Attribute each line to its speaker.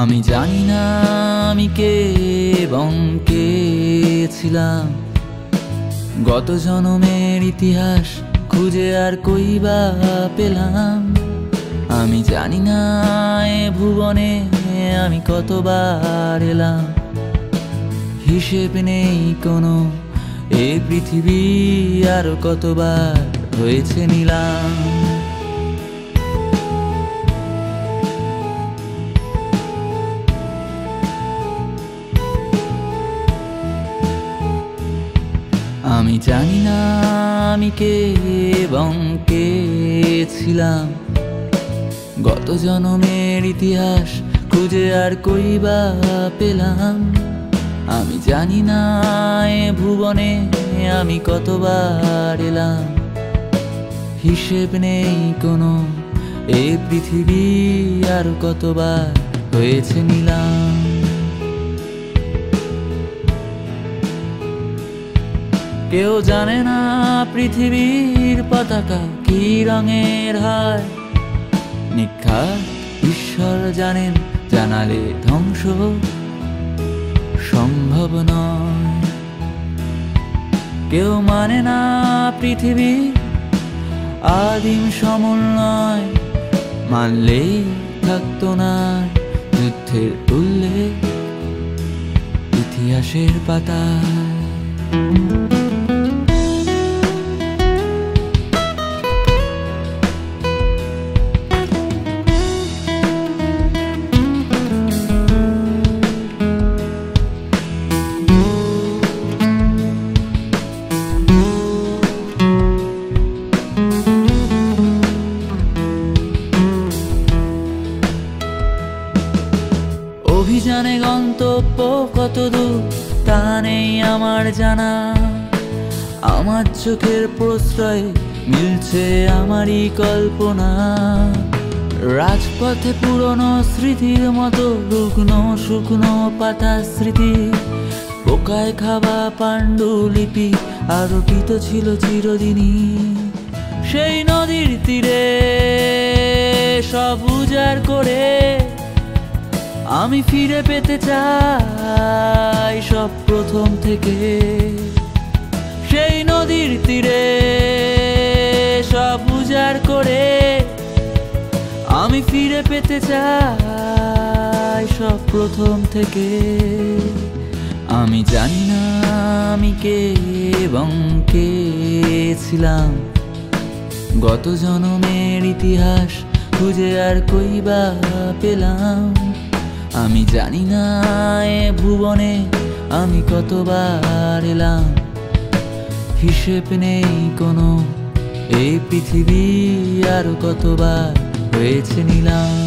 Speaker 1: আমি জানি না আমি কে এবং কে ছিলাম। গত জনমের ইতিহাস খুঁজে আর কইবা পেলাম। আমি জানি না এ ভুবনে আমি কতবার এলাম। হিসেব নেই কোনো, এ পৃথিবী আরও কতবার হয়েছে নিলাম। আমি জানি না আমি কে এবং কে ছিলাম। গত জনমের ইতিহাস খুঁজে আর কইবা পেলাম। আমি জানি না এ ভুবনে আমি কতবার এলাম। হিসেব নেই কোনো, এ পৃথিবী আর কতবার হয়েছে নিলাম। কেউ জানে না পৃথিবীর পতাকা কি রঙের হয়। নিখাত ঈশ্বর জানেন, জানালে ধ্বংস সম্ভব নয়। কেউ মানে না পৃথিবী আদিম সমল নয়, মানলেই থাকতো না যুদ্ধের উল্লেখ ইতিহাসের পাতায়। অভিযানে গন্তব্য কত দূর তা নেই আমার জানা। আমার চোখের প্রশ্রয় মিলছে আমারই কল্পনা। রাজপথে পুরনো স্মৃতির মতো রুগ্ন, শুকনো পাতা স্মৃতি, পোকায় খাওয়া পাণ্ডুলিপি আরোপিত ছিল চিরদিনই। সেই নদীর তীরে সব উজাড় করে আমি ফিরে পেতে চাই সব প্রথম থেকে। সেই নদীর তীরে সব উজাড় করে। আমি ফিরে পেতে চাই সব প্রথম থেকে। আমি জানি না আমি কে এবং কে ছিলাম। গত জনমের ইতিহাস খুঁজে আর কইবা পেলাম। আমি জানি না এ ভুবনে আমি কতবার এলাম। হিসেব নেই কোনো এই পৃথিবী আর কতবার হয়েছে নিলাম।